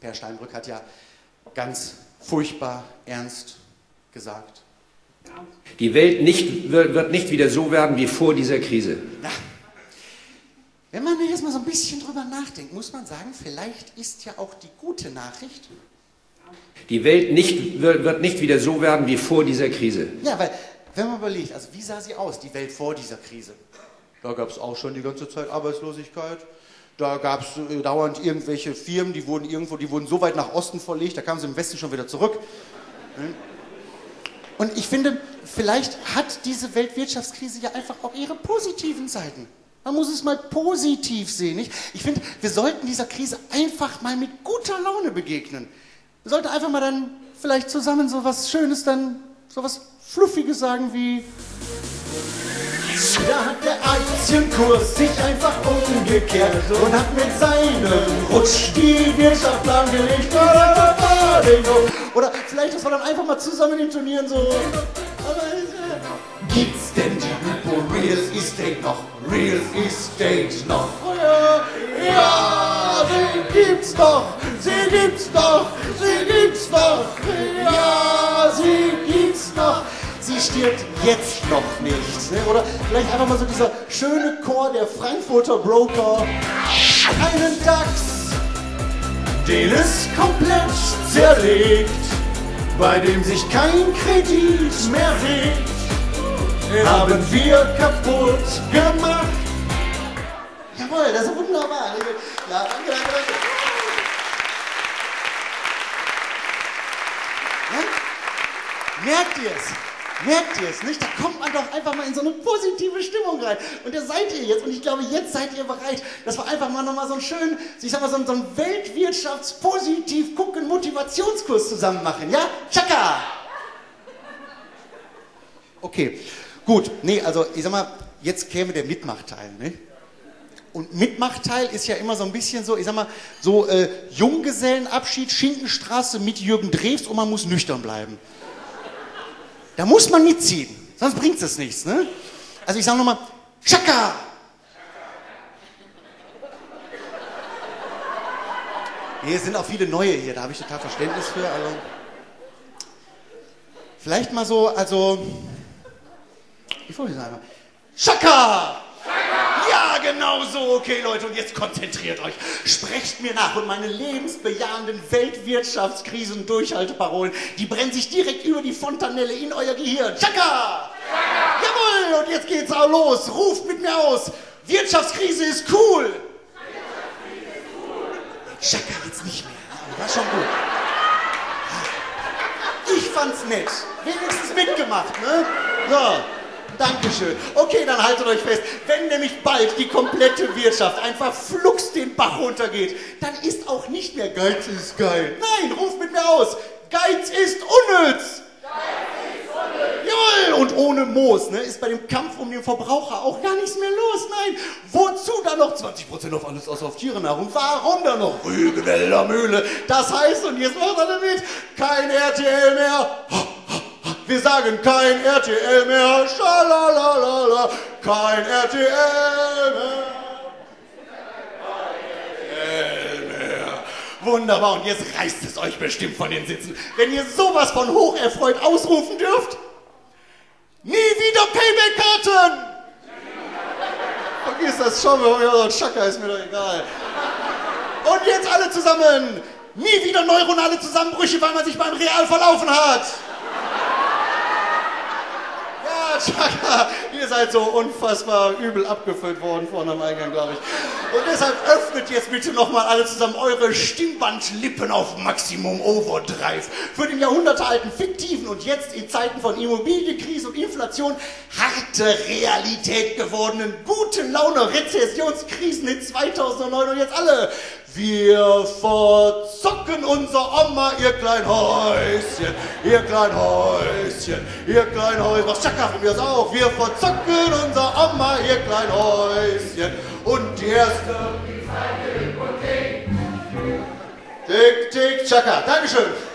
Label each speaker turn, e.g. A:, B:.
A: Per Steinbrück hat ja ganz furchtbar ernst gesagt.
B: Die Welt nicht, wird nicht wieder so werden wie vor dieser Krise.
A: Na, wenn man jetzt mal so ein bisschen drüber nachdenkt, muss man sagen, vielleicht ist ja auch die gute Nachricht.
B: Die Welt nicht, wird nicht wieder so werden wie vor dieser Krise.
A: Ja, weil, wenn man überlegt, also wie sah sie aus, die Welt vor dieser Krise? Da gab es auch schon die ganze Zeit Arbeitslosigkeit. Da gab es äh, dauernd irgendwelche Firmen, die wurden irgendwo, die wurden so weit nach Osten verlegt, da kamen sie im Westen schon wieder zurück. Hm? Und ich finde, vielleicht hat diese Weltwirtschaftskrise ja einfach auch ihre positiven Seiten. Man muss es mal positiv sehen. Nicht? Ich finde, wir sollten dieser Krise einfach mal mit guter Laune begegnen. Wir sollten einfach mal dann vielleicht zusammen so was Schönes, dann so was Fluffiges sagen wie. Da hat der Aktienkurs sich einfach umgekehrt und hat mit seinem Rutsch die Wirtschaft lahmgelegt. Oder vielleicht, dass wir dann einfach mal zusammen intonieren, so. Gibt's denn die Hypo Real Estate noch? Real Estate noch? Oh ja, ja, sie gibt's doch, sie gibt's doch, sie gibt's doch, ja, stirbt jetzt noch nicht. Ne? Oder vielleicht einfach mal so dieser schöne Chor der Frankfurter Broker. Einen DAX, den es komplett zerlegt, bei dem sich kein Kredit mehr regt haben wir kaputt gemacht. Jawohl, das ist wunderbar. Ja, danke, danke, danke. Merkt ihr es? Merkt ihr es nicht? Da kommt man doch einfach mal in so eine positive Stimmung rein. Und da seid ihr jetzt. Und ich glaube, jetzt seid ihr bereit, dass wir einfach mal nochmal so einen schönen, ich sag mal, so einen, so einen Weltwirtschaftspositiv gucken Motivationskurs zusammen machen. Ja? Chaka! Okay. Gut, nee, also ich sag mal, jetzt käme der Mitmachteil. Ne? Und Mitmachteil ist ja immer so ein bisschen so, ich sag mal, so äh, Junggesellenabschied, Schinkenstraße mit Jürgen Drews und man muss nüchtern bleiben. Da muss man mitziehen, sonst bringt es nichts. Ne? Also ich sage nochmal, Chaka! Hier sind auch viele neue hier, da habe ich total Verständnis für. Also vielleicht mal so, also ich vorlese einmal. Schaka! Genau so. Okay, Leute, und jetzt konzentriert euch. Sprecht mir nach und meine lebensbejahenden Weltwirtschaftskrisen Durchhalteparolen, die brennen sich direkt über die Fontanelle in euer Gehirn. Schaka! Jawohl, und jetzt geht's auch los. Ruft mit mir aus. Wirtschaftskrise ist cool. Wirtschaftskrise ist cool. Schaka jetzt nicht mehr. War schon gut. Ich fand's nett. Wenigstens mitgemacht, ne? So. Dankeschön. Okay, dann haltet euch fest. Wenn nämlich bald die komplette Wirtschaft einfach flugs den Bach runtergeht, dann ist auch nicht mehr Geiz ist geil. Nein, ruft mit mir aus. Geiz ist unnütz. Jawohl, und ohne Moos ne, ist bei dem Kampf um den Verbraucher auch gar nichts mehr los. Nein, wozu dann noch 20% auf alles außer auf Tierennahrung? Warum dann noch Rügenwälder Mühle? Das heißt, und jetzt macht er damit, kein RTL mehr. Wir sagen kein RTL mehr, schalalala, kein RTL mehr. Wunderbar, und jetzt reißt es euch bestimmt von den Sitzen, wenn ihr sowas von hocherfreut ausrufen dürft. Nie wieder Payback-Karten! Vergiss das schon, ja, so ein Schacker ist mir doch egal. Und jetzt alle zusammen. Nie wieder neuronale Zusammenbrüche, weil man sich beim Real verlaufen hat. Chaka, ihr seid so unfassbar übel abgefüllt worden vorne am Eingang, glaube ich. Und deshalb öffnet jetzt bitte nochmal alle zusammen eure Stimmbandlippen auf Maximum Overdrive. Für den jahrhundertealten, fiktiven und jetzt in Zeiten von Immobilienkrise und Inflation harte Realität gewordenen, gute Laune Rezessionskrisen in 2009 und jetzt alle wir verzocken unser Oma, ihr klein Häuschen, ihr klein Häuschen, ihr klein Häuschen. Was Chaka von mir ist auch. Wir verzocken unser Oma, ihr klein Häuschen. Und die erste, die zweite Hypothek. Tick, tick, Chaka. Dankeschön.